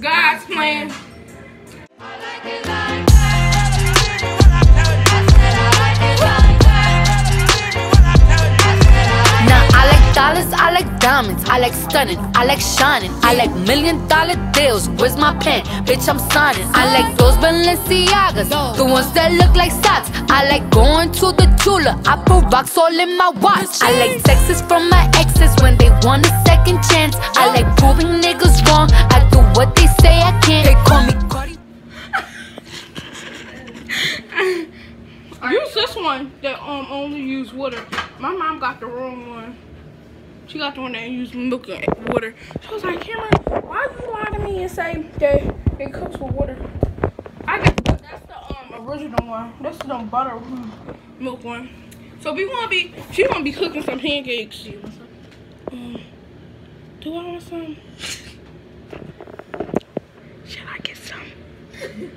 God's plan. Diamonds, I like stunning, I like shining, I like million dollar deals. Where's my pen? Bitch, I'm signing. I like those Balenciagas, the ones that look like socks. I like going to the Tula, I put rocks all in my watch. I like texts from my exes when they want a second chance. I like proving niggas wrong. I do what they say I can't. They call me Cardi. Use this one that um only use water. My mom got the wrong one. She got the one that used milk and water. She was like, Cameron, why you lie to me and say that it cooks with water? I got that's the um original one. This is the butter milk one. So we gonna be she gonna be cooking some pancakes. Um, do I want some? Should I get some?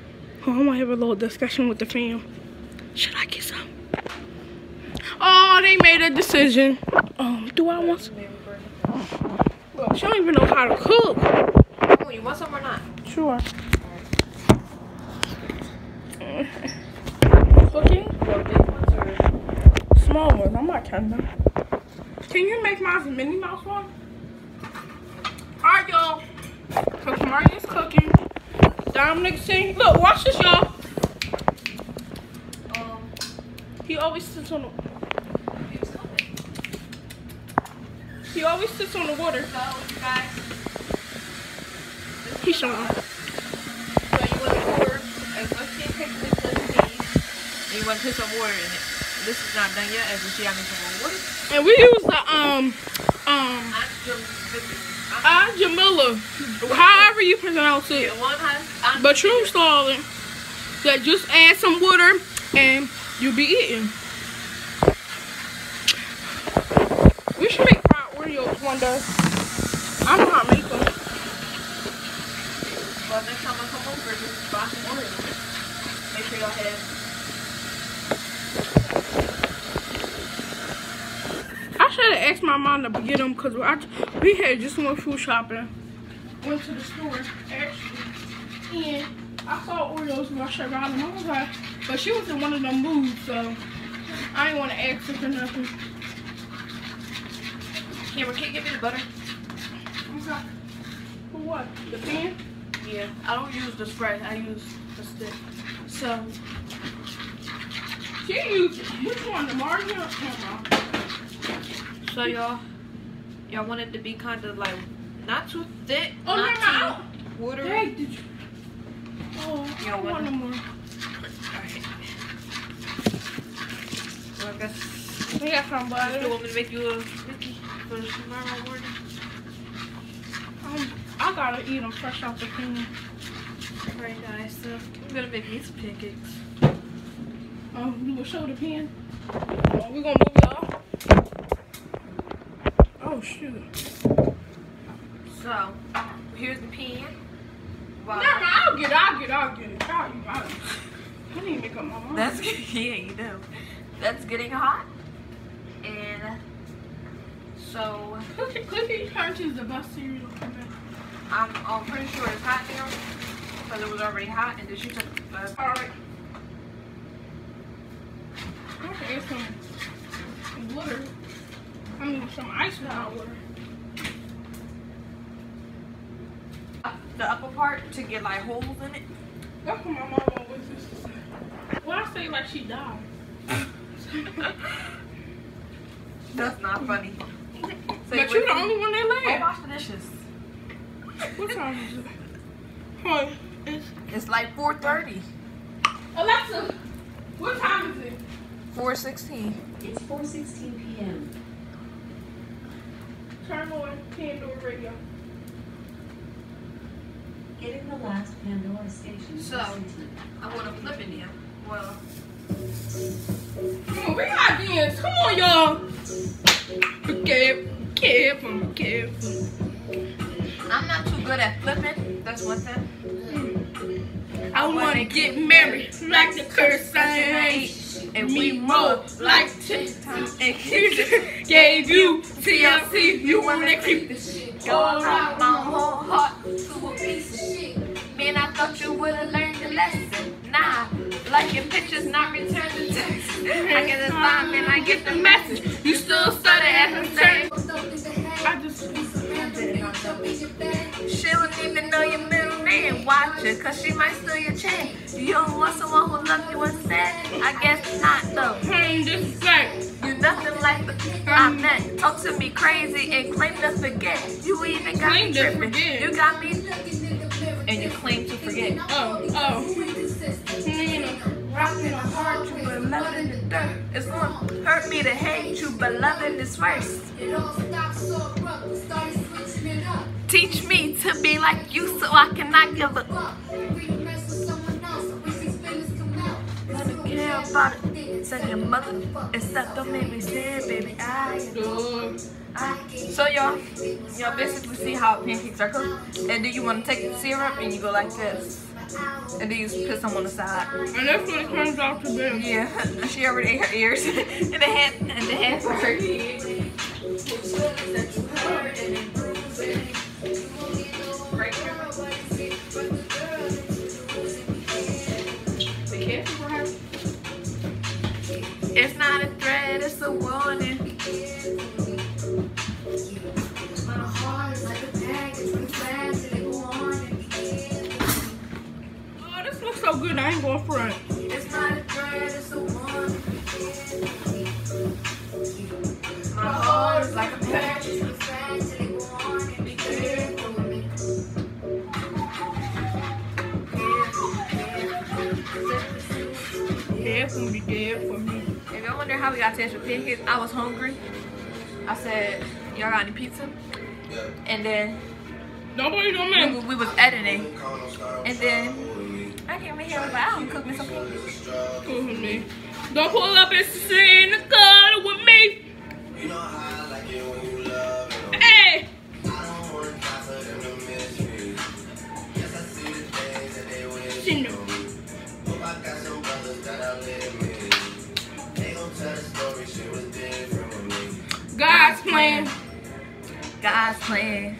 Oh, I'm gonna have a little discussion with the fam. Should I get Oh, they made a decision. Um, do I want some? She don't even know how to cook. Oh, you want some or not? Sure. Cooking? Well, big ones or Small ones. I'm not counting them. Can you make mine a Minnie Mouse one? Alright, y'all. So Maria's cooking. Dominic sing. Look, watch this, y'all. um, He always sits on the. he was coming. He always sits on the water. So, you guys, He's showing. so you want to pour as much pancakes mix as you need, and you want to put some water in it. This is not done yet, as you see, I'm in some more water. And we use the um um I'm just uh, Jamila. However you pronounce it. one has. But true story. That just add some water and you'll be eating. We should make fried Oreos one day. I know how to make them. Well, next time I come over, just buy some Oreos. Make sure y'all have. I should have asked my mom to get them because we had just went food shopping. Went to the store actually. And I saw Oreos and I should got them. I was like, but she was in one of them moods, so I didn't want to ask her for nothing. Cameron, can you give me the butter? Okay. For what? The pan? Yeah, I don't use the spray. I use the stick. So, She used which one? The margarine or camera? so y'all, y'all want it to be kind of like not too thick, Oh, not no, no. watery. Hey, did you? Oh, You I don't want no more. Alright. Well, I guess We got some you butter. want me to make you a for tomorrow morning? Um, I gotta eat them fresh off the pan. Alright, guys. So I'm gonna make some pancakes. Um, you will show the pan. Oh, we gonna move y'all. Oh shoot. So here's the pan. Wow. Never mind, I'll get it. I'll get it. I'll get it. I'll, it. I need to make up my mind. That's yeah, you know. That's getting hot. And so Cookie, Crunch is the best cereal ever. I'm, I'm pretty sure it's hot now because it was already hot, and then she took. Uh, All right. I have to add some water. I mean, some ice without water. the upper part to get like holes in it. That's what my mom always used to say. Well, I say like she died. That's not funny. So But you're the only one that Go laughed. wash the dishes. What time is it? Hold. It's It's like 4:30. Alexa. What time is it? 4:16. It's 4:16 p.m. Turn on Pandora radio. Hitting the last Pandora station. So- I want to flip it now. Well, Come on, we got this. Come on, y'all. Careful, careful, careful. I'm not too good at flipping. That's one thing. I wanna get married like the curse I ain't. And me we more like TikTok and Gave you TLC, you wanna keep this shit going out my whole heart to a piece of shit. Man, I thought you would've learned the lesson. Nah, liking pictures, not returning texts. I get the sign, man, I get the message. You still stutter at name. Cause she might steal your chain. You don't want someone who loves you instead? I guess not, though. hmm, disrespect. You nothing like the I meant. Talk to me crazy and claim to forget. You even got Claim me to tripping. You got me. And you claim to forget. Oh, oh. Rocking my heart, you but the dirt. It's gonna hurt me to hate you, but loving is first. Teach me to be like you so I cannot give up. Never care about it. Said your mother, except don't make me sad, baby. I dog. So y'all, y'all basically see how pancakes are cooked. And then you want to take the syrup and you go like this. And then you put some on the side. And that's what it turns out to be. Yeah, she already ate her ears. and the hand, and the hand for her head. Be careful for her. It's not a threat, it's a warning. Oh, this looks so good. I ain't going front. Gonna be dead for me. If y'all wonder how we got Tasha pancakes, I was hungry. I said, y'all got any pizza? And then Nobody know we, me. we was editing. And then I came in here and was like, I don't cook me some pancakes. Cool me. Don't pull up and sit in the God's plan.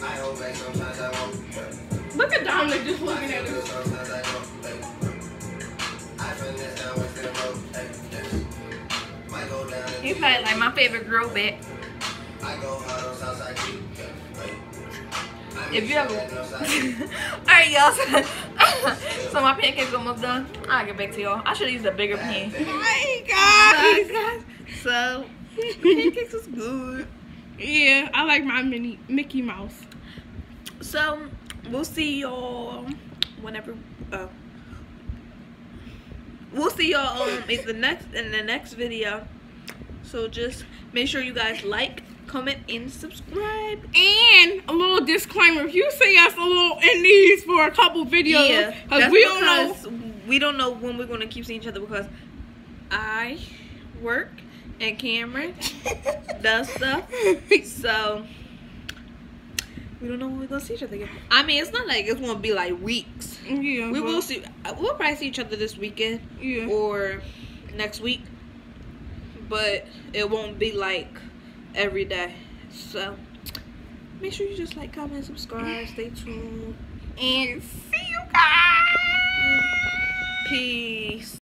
I hold back sometimes I won't. Look at Dominic just looking at us. Sometimes I. Like, I finesse down with them road. Like, yes. Might go down and He probably like my favorite girl bit. I go hard on Southside G. Yeah, If you ever. G. Alright, y'all. so my pancakes almost done. I'll get back to y'all. I should use used a bigger pan. Hey guys. So, pancakes is good. Yeah, I like my mini Mickey Mouse. So, we'll see y'all whenever. Uh, we'll see y'all um in the next in the next video. So just make sure you guys like, comment, and subscribe. And a little disclaimer: if you see us a little in these for a couple videos, Yeah, because that's we don't know. because we don't know when we're gonna keep seeing each other because I work and Cameron does stuff. So we don't know when we're gonna see each other again. I mean, it's not like it's gonna be like weeks. Yeah, We will see. We'll probably see each other this weekend Yeah. or next week, but it won't be like every day. So make sure you just like, comment, subscribe, stay tuned. And see you guys. Peace.